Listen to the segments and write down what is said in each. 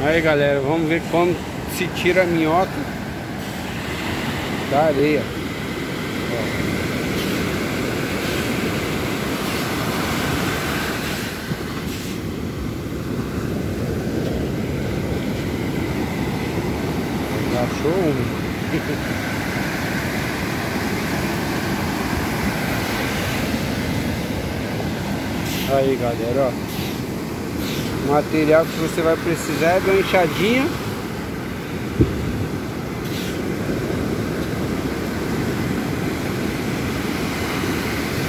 Aí galera, vamos ver como se tira a minhoca da areia. Achou um. Aí galera, ó. O material que você vai precisar é uma enxadinha.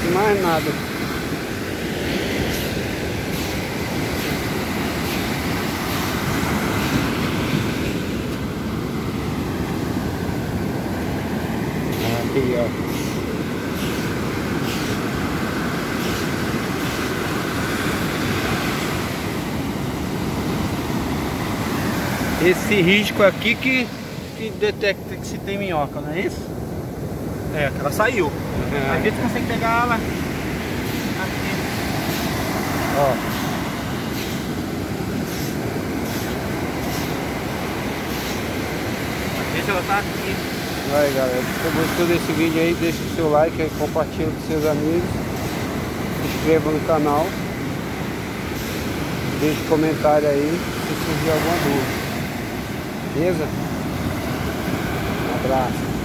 E mais nada. Aqui esse risco aqui que, que detecta que se tem minhoca, não é isso? É, ela saiu. Uhum. A gente consegue pegar ela aqui. Ó. Ela tá aqui. Aí galera, se você gostou desse vídeo aí, deixa o seu like, compartilha com seus amigos, se inscreva no canal, deixe comentário aí se surgir alguma dúvida. Beleza? Um abraço.